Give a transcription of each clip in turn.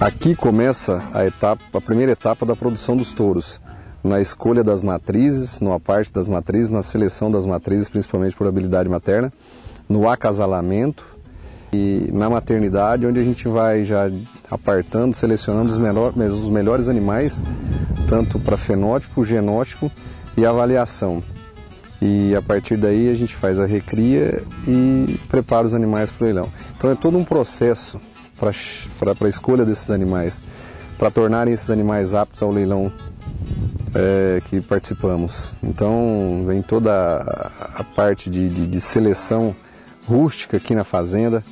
Aqui começa a, etapa, a primeira etapa da produção dos touros, na escolha das matrizes, no parte das matrizes, na seleção das matrizes, principalmente por habilidade materna, no acasalamento e na maternidade, onde a gente vai já apartando, selecionando os, menor, os melhores animais, tanto para fenótipo, genótipo e avaliação. E a partir daí a gente faz a recria e prepara os animais para o leilão. Então é todo um processo para a escolha desses animais, para tornarem esses animais aptos ao leilão é, que participamos. Então vem toda a, a parte de, de, de, seleção rústica aqui na fazenda,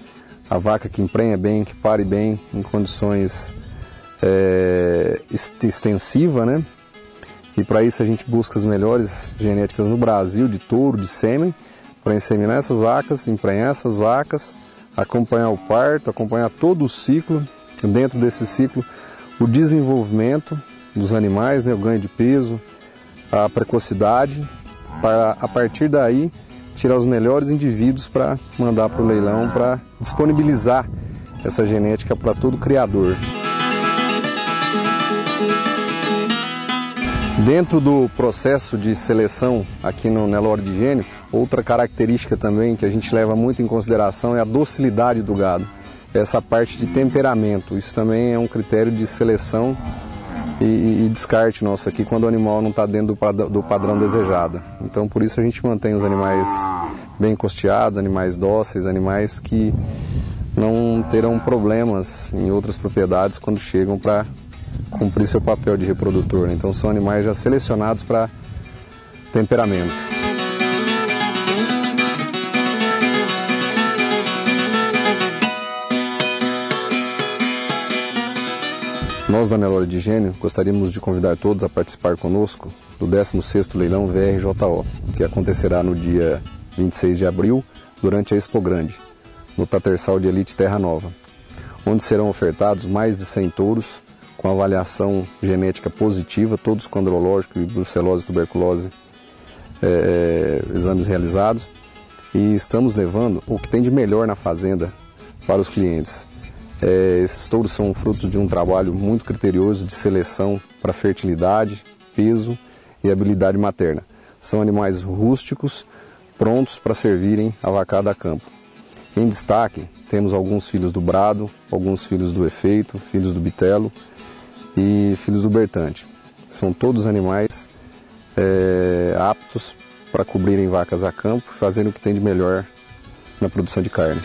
a vaca que emprenha bem, que pare bem, em condições é, extensiva, né? E para isso a gente busca as melhores genéticas no Brasil de touro, de sêmen, para inseminar essas vacas, emprenhar essas vacas, acompanhar o parto, acompanhar todo o ciclo, dentro desse ciclo o desenvolvimento dos animais, né, o ganho de peso, a precocidade, para a partir daí tirar os melhores indivíduos para mandar para o leilão, para disponibilizar essa genética para todo criador. Dentro do processo de seleção aqui no Nelore de Gênio, outra característica também que a gente leva muito em consideração é a docilidade do gado. Essa parte de temperamento, isso também é um critério de seleção e, e descarte nosso aqui quando o animal não está dentro do, do padrão desejado. Então por isso a gente mantém os animais bem costeados, animais dóceis, animais que não terão problemas em outras propriedades quando chegam para cumprir seu papel de reprodutor. Então são animais já selecionados para temperamento. Nós da Nelore de Gênio gostaríamos de convidar todos a participar conosco do 16º leilão VRJO, que acontecerá no dia 26 de abril, durante a Expo Grande, no Tatersal de Elite Terra Nova, onde serão ofertados mais de 100 touros com avaliação genética positiva, todos com andrológico e brucelose tuberculose, é, exames realizados. E estamos levando o que tem de melhor na fazenda para os clientes. É, esses touros são frutos de um trabalho muito criterioso de seleção para fertilidade, peso e habilidade materna. São animais rústicos, prontos para servirem a vacada a campo. Em destaque, temos alguns filhos do brado, alguns filhos do efeito, filhos do bitelo, e filhos do Bertante. São todos animais é, aptos para cobrirem vacas a campo, fazendo o que tem de melhor na produção de carne.